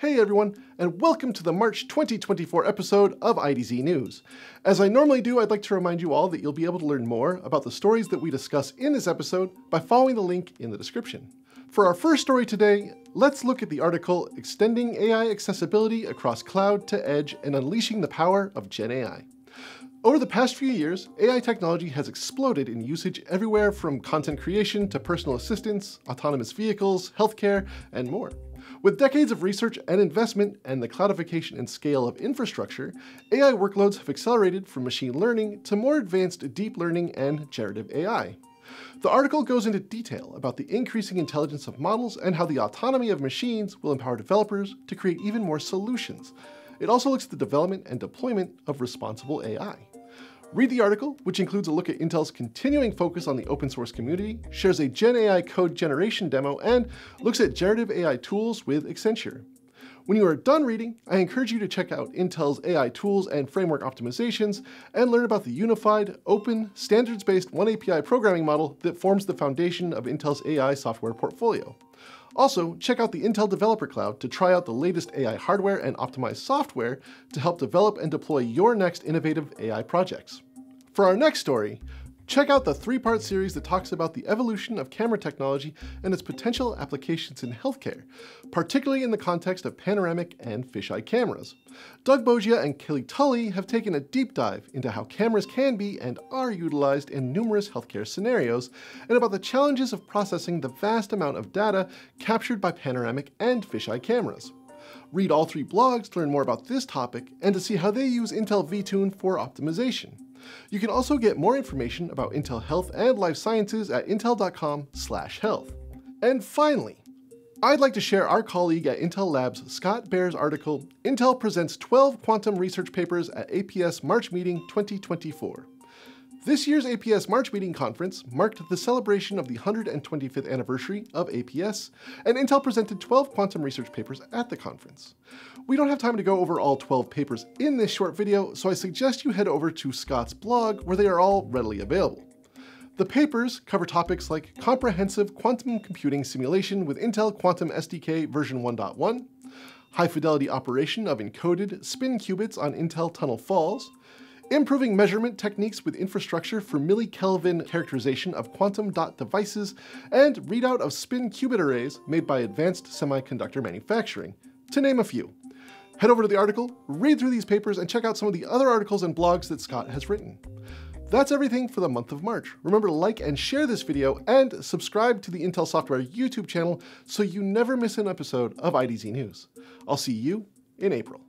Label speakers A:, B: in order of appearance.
A: Hey everyone, and welcome to the March 2024 episode of IDZ News. As I normally do, I'd like to remind you all that you'll be able to learn more about the stories that we discuss in this episode by following the link in the description. For our first story today, let's look at the article Extending AI Accessibility Across Cloud to Edge and Unleashing the Power of Gen AI. Over the past few years, AI technology has exploded in usage everywhere from content creation to personal assistance, autonomous vehicles, healthcare, and more. With decades of research and investment and the cloudification and scale of infrastructure, AI workloads have accelerated from machine learning to more advanced deep learning and generative AI. The article goes into detail about the increasing intelligence of models and how the autonomy of machines will empower developers to create even more solutions. It also looks at the development and deployment of responsible AI. Read the article, which includes a look at Intel's continuing focus on the open source community, shares a Gen AI code generation demo, and looks at generative AI tools with Accenture. When you are done reading, I encourage you to check out Intel's AI tools and framework optimizations and learn about the unified, open, standards based oneAPI programming model that forms the foundation of Intel's AI software portfolio. Also, check out the Intel Developer Cloud to try out the latest AI hardware and optimized software to help develop and deploy your next innovative AI projects. For our next story, check out the three-part series that talks about the evolution of camera technology and its potential applications in healthcare, particularly in the context of panoramic and fisheye cameras. Doug Bogia and Kaeli Tully have taken a deep dive into how cameras can be and are utilized in numerous healthcare scenarios, and about the challenges of processing the vast amount of data captured by panoramic and fisheye cameras. Read all three blogs to learn more about this topic and to see how they use Intel vTune for optimization. You can also get more information about Intel Health and Life Sciences at intel.com/health. And finally, I'd like to share our colleague at Intel Labs, Scott Bair's article, Intel Presents 12 Quantum Research Papers at APS March Meeting 2024. This year's APS March Meeting Conference marked the celebration of the 125th anniversary of APS, and Intel presented 12 quantum research papers at the conference. We don't have time to go over all 12 papers in this short video, so I suggest you head over to Scott's blog where they are all readily available. The papers cover topics like comprehensive quantum computing simulation with Intel Quantum SDK version 1.1, high fidelity operation of encoded spin qubits on Intel Tunnel Falls, improving measurement techniques with infrastructure for millikelvin characterization of quantum dot devices, and readout of spin qubit arrays made by advanced semiconductor manufacturing, to name a few. Head over to the article, read through these papers, and check out some of the other articles and blogs that Scott has written. That's everything for the month of March. Remember to like and share this video and subscribe to the Intel Software YouTube channel so you never miss an episode of IDZ News. I'll see you in April.